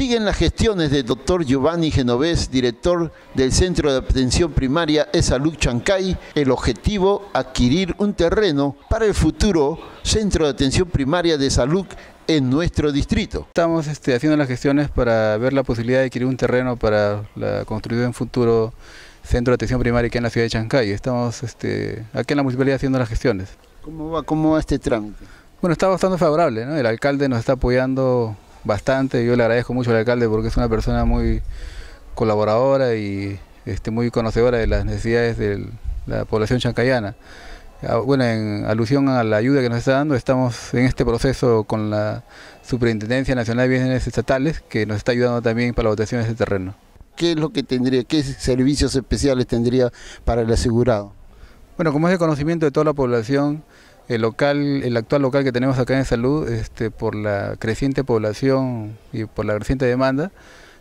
Siguen las gestiones del doctor Giovanni Genovés, director del Centro de Atención Primaria e Salud Chancay. El objetivo, adquirir un terreno para el futuro Centro de Atención Primaria de Salud en nuestro distrito. Estamos este, haciendo las gestiones para ver la posibilidad de adquirir un terreno para la construcción en futuro centro de atención primaria aquí en la ciudad de Chancay. Estamos este, aquí en la municipalidad haciendo las gestiones. ¿Cómo va, cómo va este trámite? Bueno, está bastante favorable, ¿no? El alcalde nos está apoyando bastante. Yo le agradezco mucho al alcalde porque es una persona muy colaboradora y este, muy conocedora de las necesidades de la población chancayana. Ah, bueno, en alusión a la ayuda que nos está dando, estamos en este proceso con la Superintendencia Nacional de Bienes Estatales, que nos está ayudando también para la votación de este terreno. ¿Qué es lo que tendría, qué servicios especiales tendría para el asegurado? Bueno, como es de conocimiento de toda la población, el local, el actual local que tenemos acá en salud, este, por la creciente población y por la creciente demanda,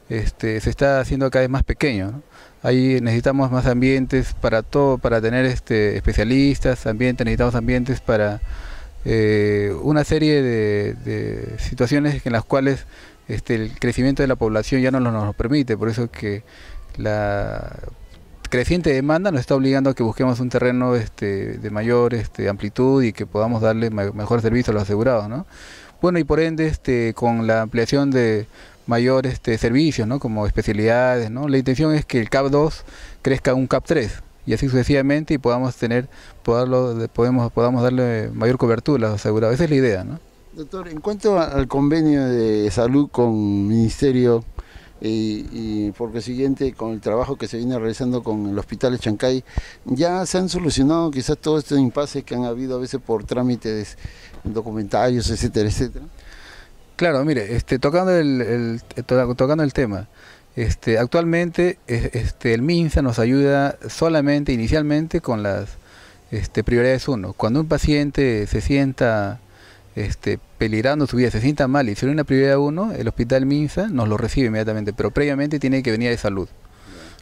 este, se está haciendo cada vez más pequeño. Ahí necesitamos más ambientes para todo, para tener este, especialistas, ambientes, necesitamos ambientes para eh, una serie de, situaciones en las cuales este, el crecimiento de la población ya no nos permite, por eso que la creciente demanda nos está obligando a que busquemos un terreno este, de mayor este, amplitud y que podamos darle mejor servicio a los asegurados. ¿no? Bueno, y por ende, este, con la ampliación de mayores este, servicios, ¿no? como especialidades, ¿no? la intención es que el CAP 2 crezca un CAP 3 y así sucesivamente y podamos tener, poderlo, podamos darle mayor cobertura a los asegurados. Esa es la idea. ¿no? Doctor, en cuanto al convenio de salud con Ministerio y, por consiguiente con el trabajo que se viene realizando con el Hospital de Chancay, ya se han solucionado quizás todos estos impases que han habido a veces por trámites documentarios, etcétera, etcétera. Claro, mire, este, tocando, el, tocando el tema, este, actualmente este, el MINSA nos ayuda solamente, inicialmente, con las este, prioridades 1. Cuando un paciente se sienta este, peligrando su vida, se sienta mal y tiene una prioridad 1, el hospital Minsa nos lo recibe inmediatamente, pero previamente tiene que venir de salud.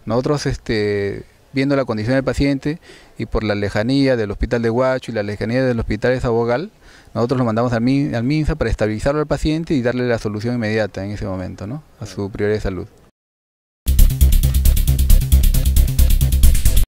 Nosotros, este, viendo la condición del paciente y por la lejanía del hospital de Huacho y la lejanía del hospital de Sabogal, nosotros lo mandamos al, Minsa para estabilizarlo al paciente y darle la solución inmediata en ese momento, ¿no? a su prioridad de salud.